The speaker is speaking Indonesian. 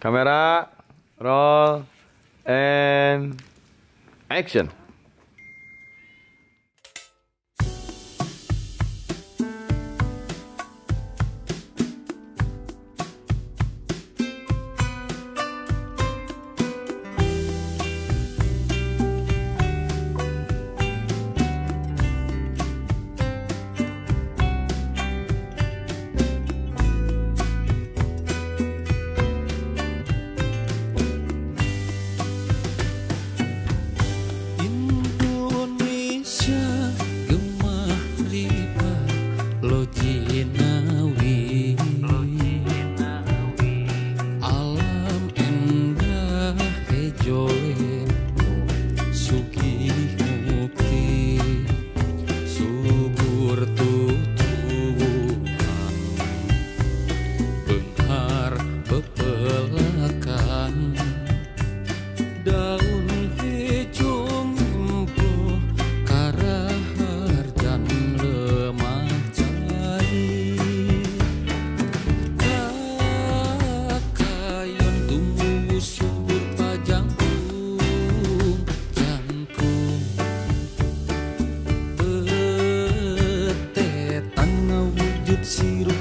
Kamera, roll, and action. It's Ciro